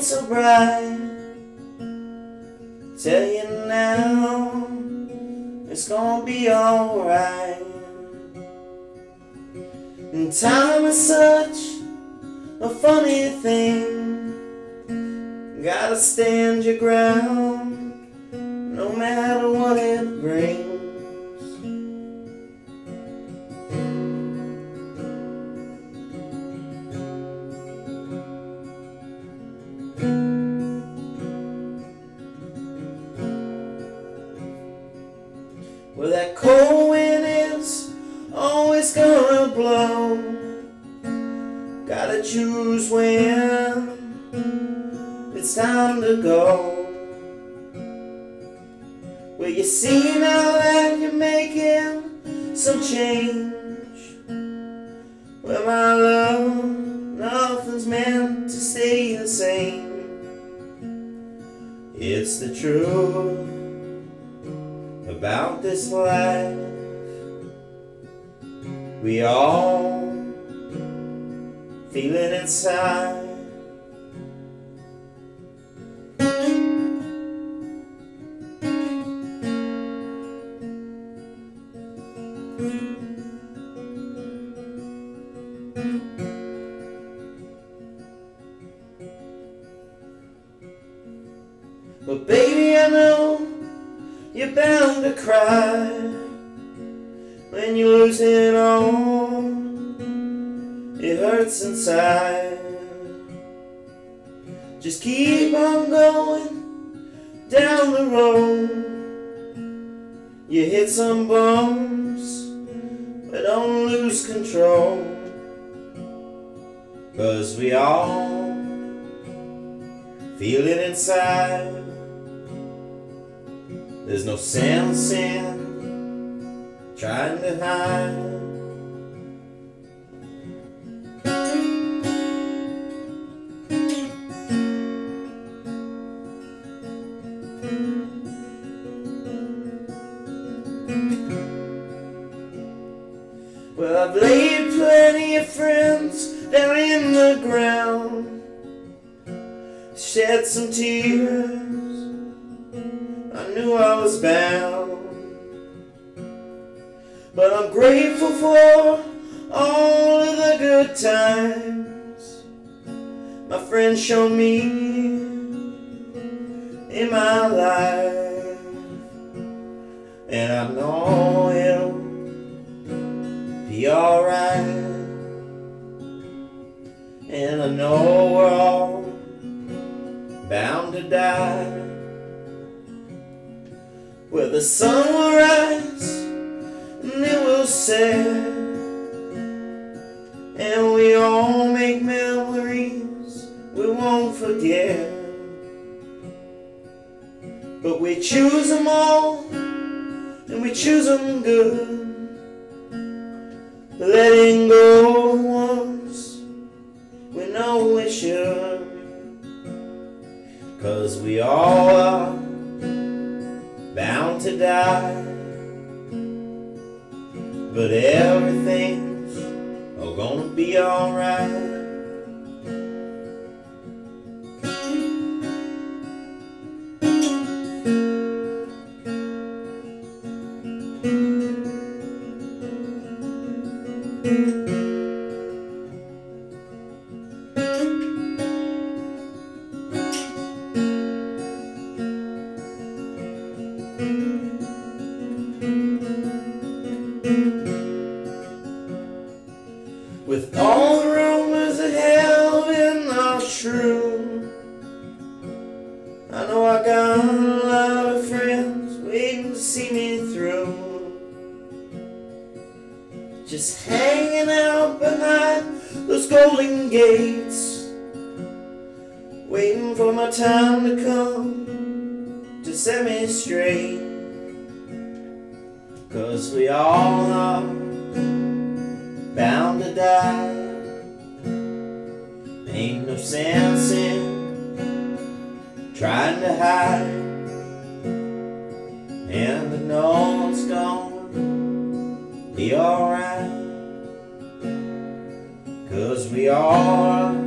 looking so bright. Tell you now, it's gonna be alright. And time is such a funny thing. Gotta stand your ground, Well, that cold wind is always gonna blow. Gotta choose when it's time to go. Well, you see now that you're making some change. Well, my love, nothing's meant to stay the same. It's the truth this life. We all feel it inside. But baby, I know you're bound to cry when you lose it all. It hurts inside. Just keep on going down the road. You hit some bumps, but don't lose control. Cause we all feel it inside. There's no sense in trying to hide. Well, I've laid plenty of friends down in the ground, shed some tears. I knew I was bound. But I'm grateful for all of the good times my friends showed me in my life. And I know it'll be alright. And I know we're all bound to die. Where the sun will rise and it will set, and we all make memories we won't forget. But we choose them all, and we choose them good, letting go ones we know we should. Cause we all are to die. But everything's gonna be alright. True. I know I got a lot of friends waiting to see me through. Just hanging out behind those golden gates Waiting for my time to come to set me straight. Cause we all are bound to die. No sense in trying to hide. it, And I know it's gonna be alright. Cause we are to die